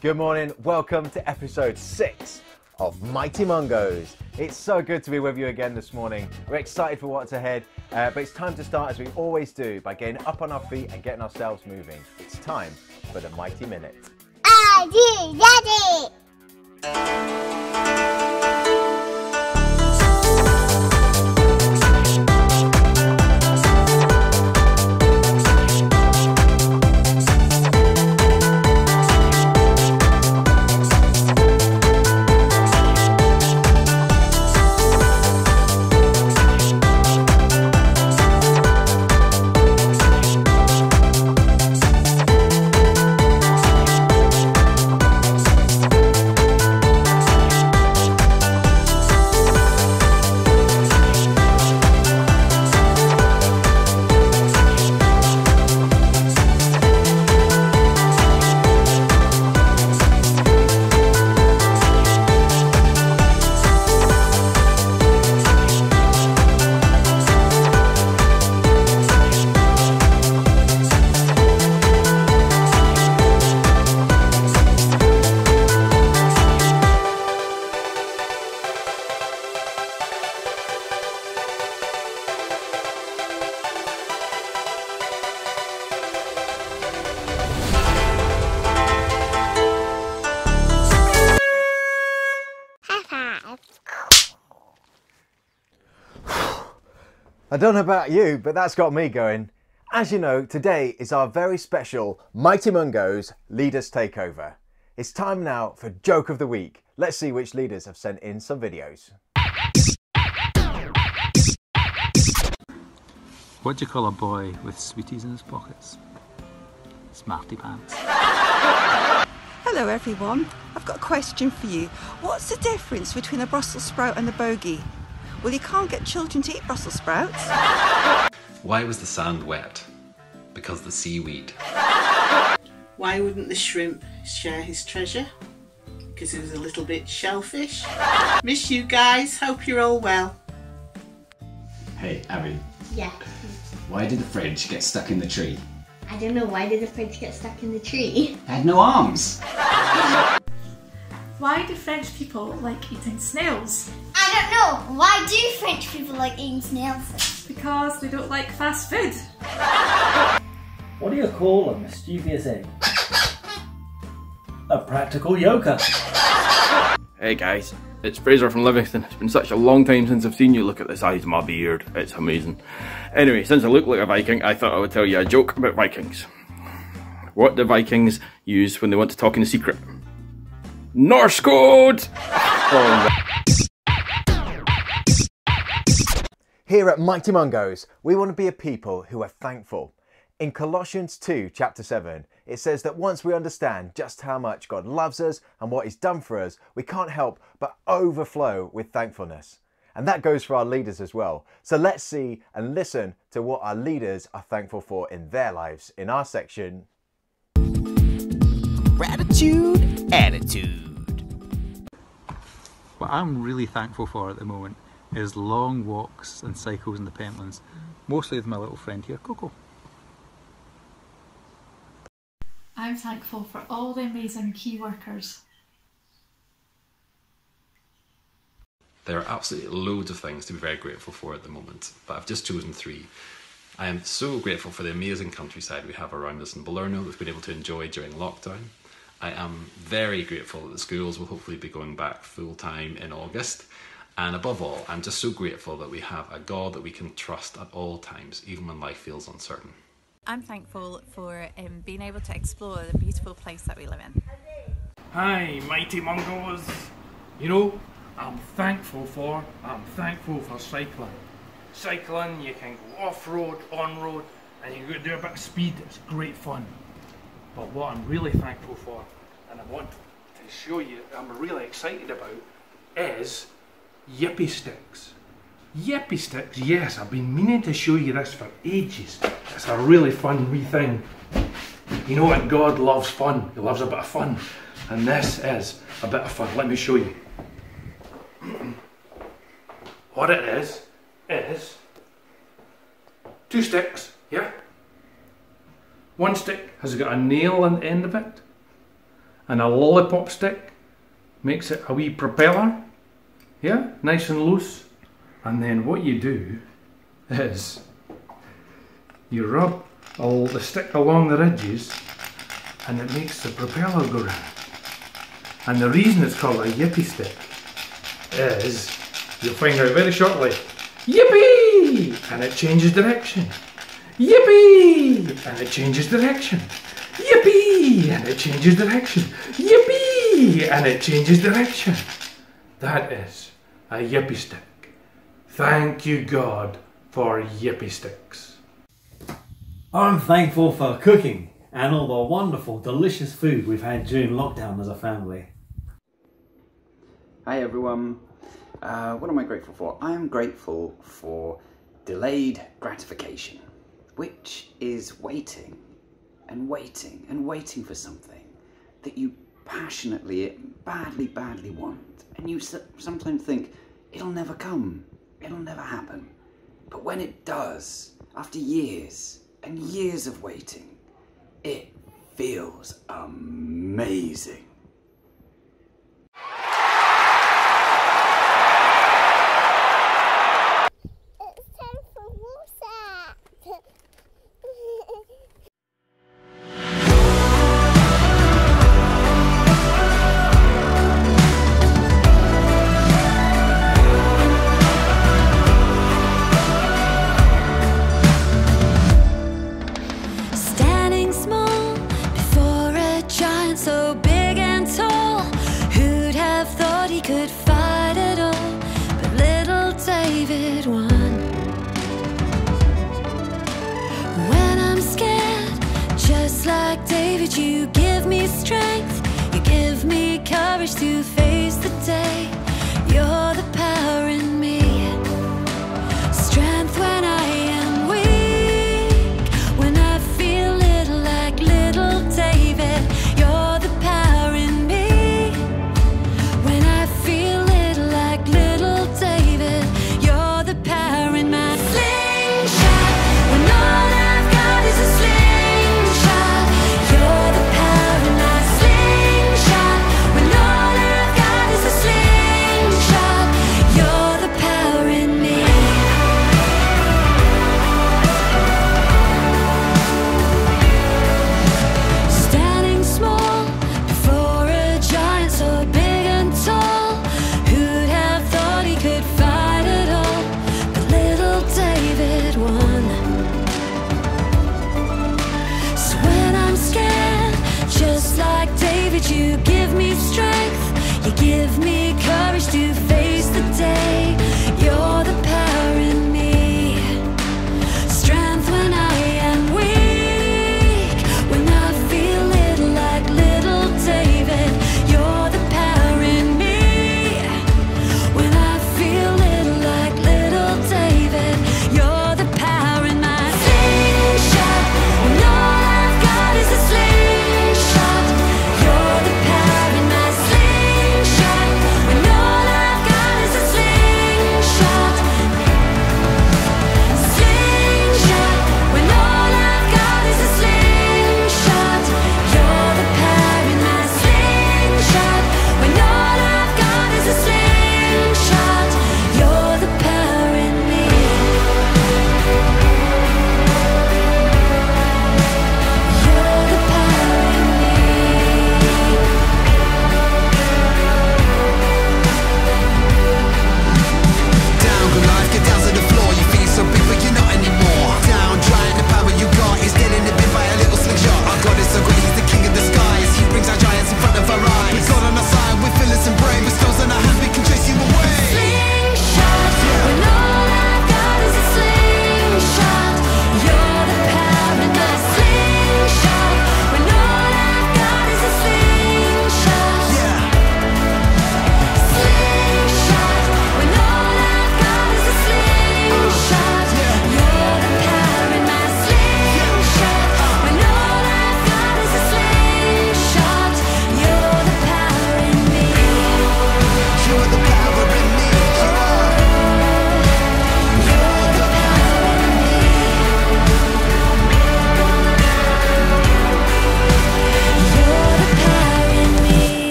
Good morning, welcome to episode six of Mighty Mungos. It's so good to be with you again this morning. We're excited for what's ahead, uh, but it's time to start as we always do by getting up on our feet and getting ourselves moving. It's time for the Mighty Minute. Daddy, Daddy. I don't know about you, but that's got me going. As you know, today is our very special Mighty Mungos Leaders Takeover. It's time now for Joke of the Week. Let's see which leaders have sent in some videos. What do you call a boy with sweeties in his pockets? Smarty pants. Hello everyone, I've got a question for you. What's the difference between a Brussels sprout and a bogey? Well, you can't get children to eat Brussels sprouts. Why was the sand wet? Because the seaweed. Why wouldn't the shrimp share his treasure? Because he was a little bit shellfish. Miss you guys, hope you're all well. Hey, Abby, Yeah. why did the fridge get stuck in the tree? I don't know why did the fridge get stuck in the tree? It had no arms. Why do French people like eating snails? I don't know. Why do French people like eating snails? Because they don't like fast food. What do you call a mischievous egg? A practical yoga. Hey guys, it's Fraser from Livingston. It's been such a long time since I've seen you. Look at the size of my beard, it's amazing. Anyway, since I look like a Viking, I thought I would tell you a joke about Vikings. What do Vikings use when they want to talk in secret? Norse code! Oh, Here at Mighty Mungos, we want to be a people who are thankful. In Colossians 2, chapter 7, it says that once we understand just how much God loves us and what He's done for us, we can't help but overflow with thankfulness. And that goes for our leaders as well. So let's see and listen to what our leaders are thankful for in their lives in our section. Gratitude, attitude. What I'm really thankful for at the moment is long walks and cycles in the Pentlands, mostly with my little friend here, Coco. I'm thankful for all the amazing key workers. There are absolutely loads of things to be very grateful for at the moment, but I've just chosen three. I am so grateful for the amazing countryside we have around us in Balerno that we've been able to enjoy during lockdown. I am very grateful that the schools will hopefully be going back full time in August. And above all, I'm just so grateful that we have a God that we can trust at all times, even when life feels uncertain. I'm thankful for um, being able to explore the beautiful place that we live in. Hi, mighty Mungos. You know, I'm thankful for, I'm thankful for cycling. Cycling, you can go off road, on road, and you can do a bit of speed, it's great fun. But what I'm really thankful for, and I want to show you, I'm really excited about, is Yippee Sticks. Yippee Sticks, yes, I've been meaning to show you this for ages. It's a really fun wee thing. You know what? God loves fun. He loves a bit of fun. And this is a bit of fun. Let me show you. what it is, is two sticks, yeah? One stick has got a nail on the end of it, and a lollipop stick makes it a wee propeller, yeah? Nice and loose. And then what you do is you rub all the stick along the ridges and it makes the propeller go round. And the reason it's called a yippee stick is you'll find out very shortly. Yippee! And it changes direction. Yippee! And it changes direction. Yippee! And it changes direction. Yippee! And it changes direction. That is a yippee stick. Thank you, God, for yippee sticks. I'm thankful for cooking and all the wonderful, delicious food we've had during lockdown as a family. Hi everyone. Uh, what am I grateful for? I am grateful for delayed gratification, which is waiting and waiting and waiting for something that you passionately, it badly, badly want. And you sometimes think, it'll never come, it'll never happen. But when it does, after years and years of waiting, it feels amazing.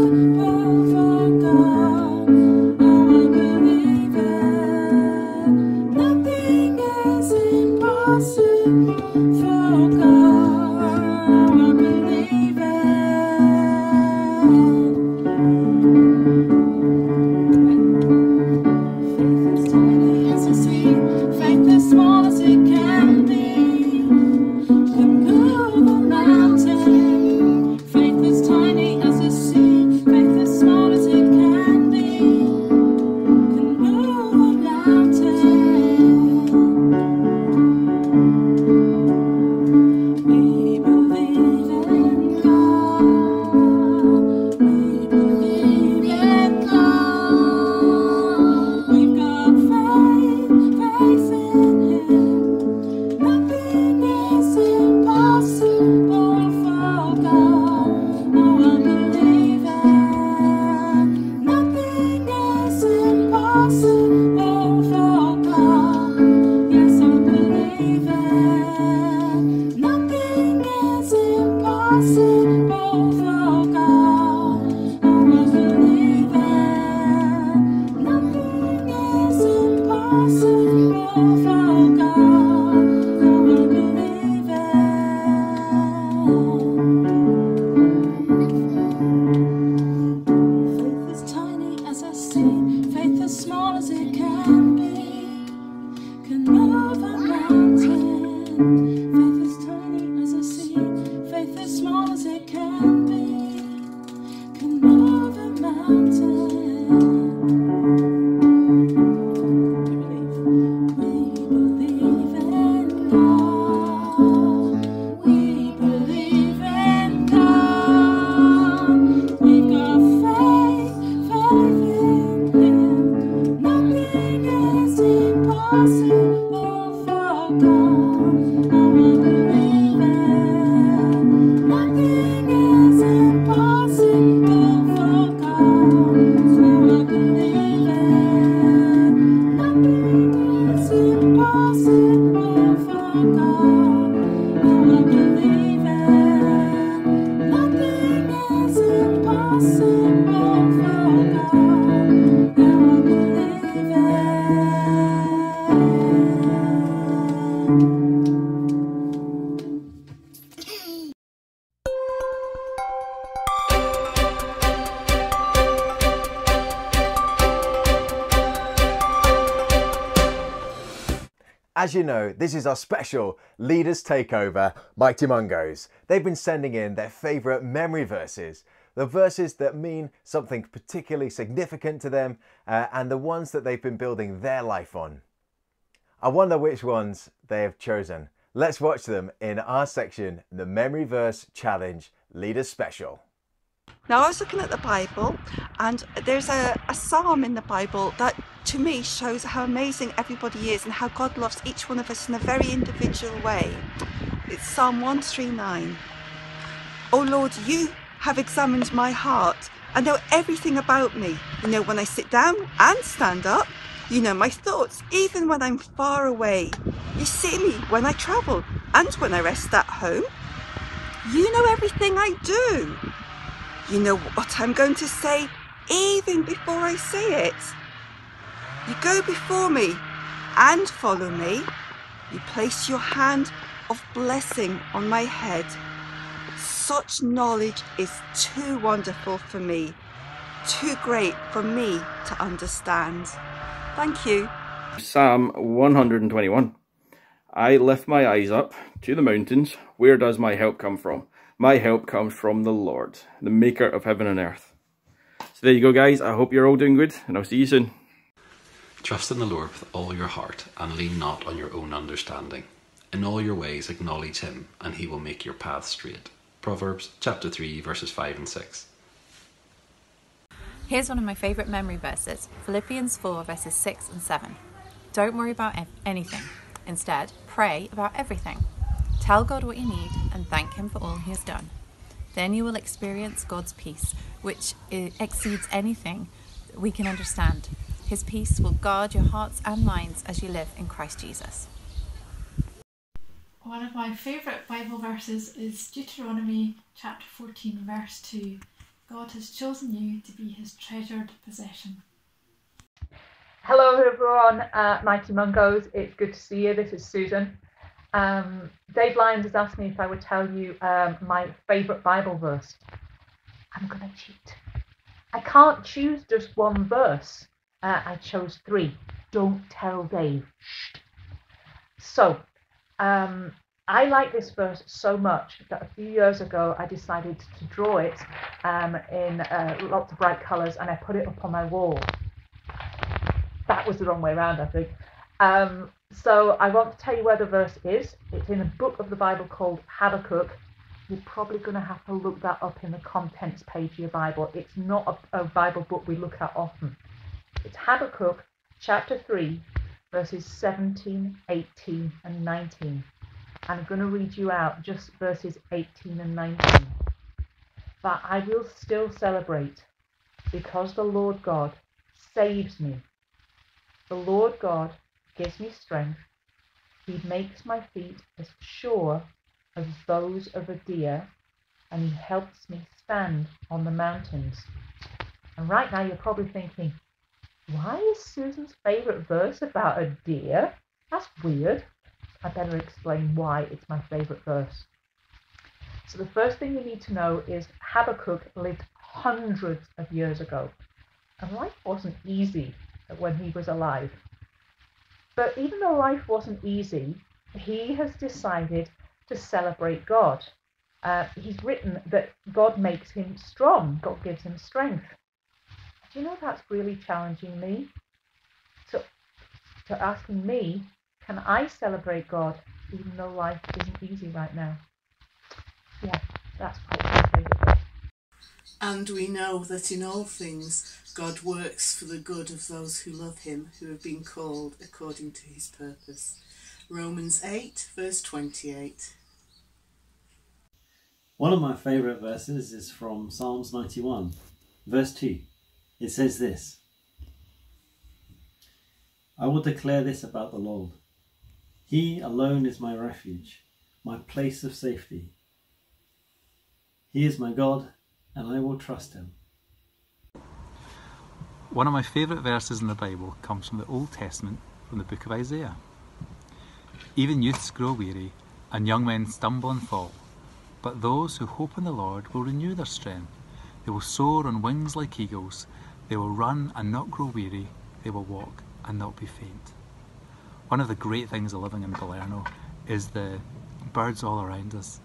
Impossible know, this is our special Leaders Takeover Mighty Mungos. They've been sending in their favourite memory verses, the verses that mean something particularly significant to them, uh, and the ones that they've been building their life on. I wonder which ones they have chosen. Let's watch them in our section, the Memory Verse Challenge Leaders Special. Now, I was looking at the Bible, and there's a, a psalm in the Bible that to me shows how amazing everybody is and how God loves each one of us in a very individual way. It's Psalm 139. Oh Lord, you have examined my heart and know everything about me. You know when I sit down and stand up. You know my thoughts, even when I'm far away. You see me when I travel and when I rest at home. You know everything I do. You know what I'm going to say even before I say it. You go before me and follow me. You place your hand of blessing on my head. Such knowledge is too wonderful for me, too great for me to understand. Thank you. Psalm 121. I lift my eyes up to the mountains. Where does my help come from? My help comes from the Lord, the maker of heaven and earth. So there you go, guys. I hope you're all doing good, and I'll see you soon. Trust in the Lord with all your heart and lean not on your own understanding. In all your ways acknowledge him, and he will make your path straight. Proverbs chapter 3, verses 5 and 6. Here's one of my favourite memory verses Philippians 4, verses 6 and 7. Don't worry about anything. Instead, pray about everything. Tell God what you need and thank Him for all He has done. Then you will experience God's peace, which eh, exceeds anything we can understand. His peace will guard your hearts and minds as you live in Christ Jesus. One of my favourite Bible verses is Deuteronomy chapter 14, verse 2. God has chosen you to be his treasured possession. Hello everyone, uh, Mighty Mungos. It's good to see you. This is Susan. Um, Dave Lyons has asked me if I would tell you um, my favourite Bible verse. I'm going to cheat. I can't choose just one verse. Uh, I chose three. Don't tell Dave. Shh. So, um, I like this verse so much that a few years ago I decided to draw it um, in uh, lots of bright colours and I put it up on my wall that was the wrong way around, I think. Um, so I want to tell you where the verse is. It's in a book of the Bible called Habakkuk. You're probably going to have to look that up in the contents page of your Bible. It's not a, a Bible book we look at often. It's Habakkuk chapter 3, verses 17, 18, and 19. I'm going to read you out just verses 18 and 19. But I will still celebrate because the Lord God saves me. The Lord God gives me strength. He makes my feet as sure as those of a deer, and He helps me stand on the mountains. And right now you're probably thinking, why is Susan's favourite verse about a deer? That's weird. I better explain why it's my favourite verse. So the first thing you need to know is Habakkuk lived hundreds of years ago, and life wasn't easy when he was alive. But even though life wasn't easy, he has decided to celebrate God. Uh, he's written that God makes him strong, God gives him strength. Do you know that's really challenging me? To, to asking me, can I celebrate God even though life isn't easy right now? Yeah, that's quite my favourite verse. And we know that in all things God works for the good of those who love him, who have been called according to his purpose. Romans 8, verse 28. One of my favourite verses is from Psalms 91, verse 2. It says this I will declare this about the Lord. He alone is my refuge, my place of safety. He is my God, and I will trust him. One of my favourite verses in the Bible comes from the Old Testament, from the book of Isaiah. Even youths grow weary, and young men stumble and fall. But those who hope in the Lord will renew their strength. They will soar on wings like eagles. They will run and not grow weary. They will walk and not be faint. One of the great things of living in Balerno is the birds all around us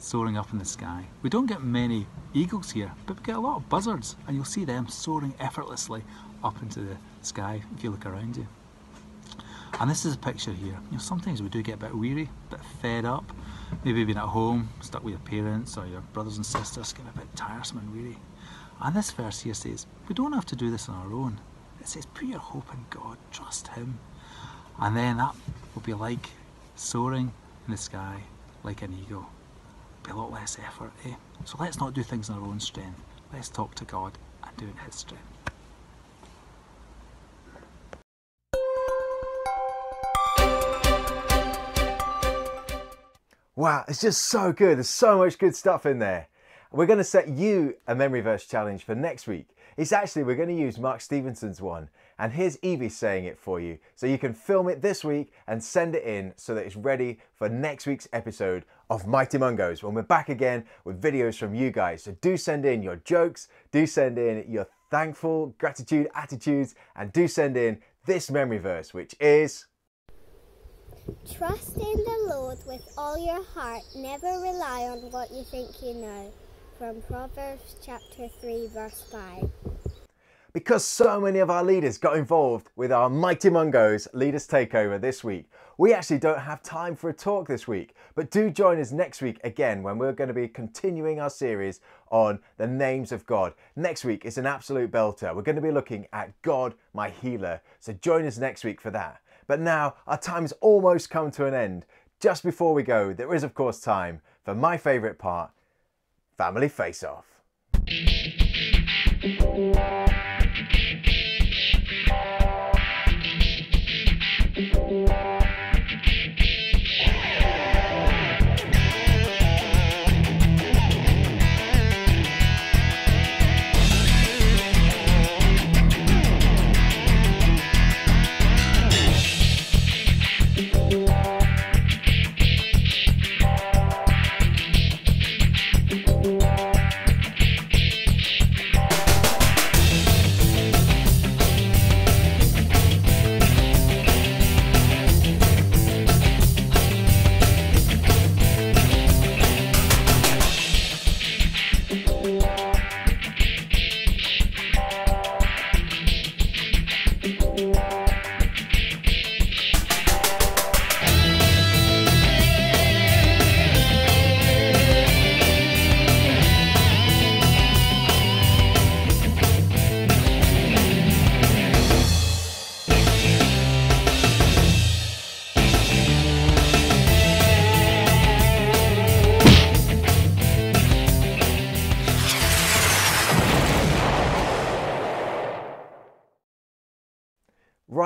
soaring up in the sky. We don't get many eagles here, but we get a lot of buzzards, and you'll see them soaring effortlessly up into the sky if you look around you. And this is a picture here. You know, sometimes we do get a bit weary, a bit fed up, maybe being at home, stuck with your parents or your brothers and sisters, getting a bit tiresome and weary. And this verse here says, we don't have to do this on our own. It says, put your hope in God, trust Him. And then that will be like soaring in the sky like an eagle. Be a lot less effort, eh? So let's not do things in our own strength. Let's talk to God and do it in His strength. Wow, it's just so good. There's so much good stuff in there. We're going to set you a memory verse challenge for next week. It's actually, we're going to use Mark Stevenson's one. And here's Evie saying it for you. So you can film it this week and send it in so that it's ready for next week's episode of Mighty Mungos when we're back again with videos from you guys. So do send in your jokes, do send in your thankful gratitude attitudes, and do send in this memory verse, which is Trust in the Lord with all your heart. Never rely on what you think you know. From Proverbs chapter 3, verse 5. Because so many of our leaders got involved with our Mighty Mungos Leaders Takeover this week, we actually don't have time for a talk this week. But do join us next week again when we're going to be continuing our series on the names of God. Next week is an absolute belter. We're going to be looking at God, my healer. So join us next week for that. But now our time's almost come to an end. Just before we go, there is, of course, time for my favourite part Family Face Off.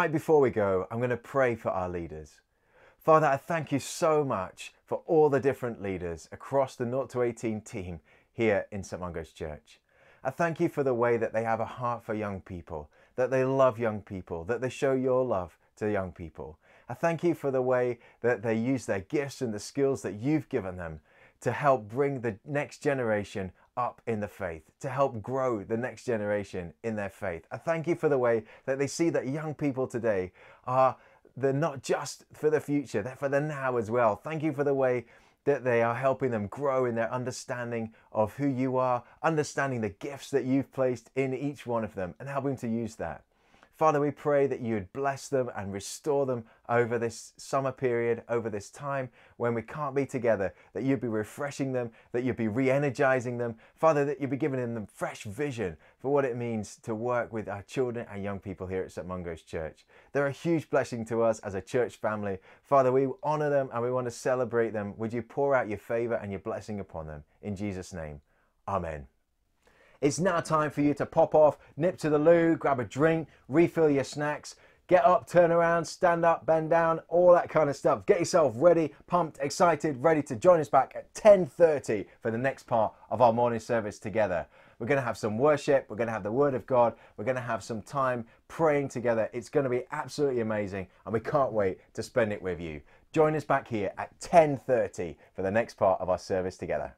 Right before we go, I'm going to pray for our leaders. Father, I thank you so much for all the different leaders across the 0 to 18 team here in St Mungo's Church. I thank you for the way that they have a heart for young people, that they love young people, that they show your love to young people. I thank you for the way that they use their gifts and the skills that you've given them to help bring the next generation up in the faith, to help grow the next generation in their faith. I thank you for the way that they see that young people today are they're not just for the future, they're for the now as well. Thank you for the way that they are helping them grow in their understanding of who you are, understanding the gifts that you've placed in each one of them, and helping to use that. Father, we pray that you would bless them and restore them over this summer period, over this time when we can't be together, that you'd be refreshing them, that you'd be re energizing them. Father, that you'd be giving them fresh vision for what it means to work with our children and young people here at St. Mungo's Church. They're a huge blessing to us as a church family. Father, we honor them and we want to celebrate them. Would you pour out your favor and your blessing upon them? In Jesus' name, Amen. It's now time for you to pop off, nip to the loo, grab a drink, refill your snacks, get up, turn around, stand up, bend down, all that kind of stuff. Get yourself ready, pumped, excited, ready to join us back at 10:30 for the next part of our morning service together. We're going to have some worship, we're going to have the word of God, we're going to have some time praying together. It's going to be absolutely amazing and we can't wait to spend it with you. Join us back here at 10:30 for the next part of our service together.